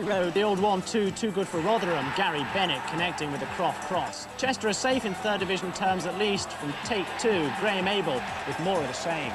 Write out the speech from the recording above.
Road, the old 1-2, too good for Rotherham. Gary Bennett connecting with the Croft cross. Chester are safe in third division terms at least from take two. Graham Abel with more of the same.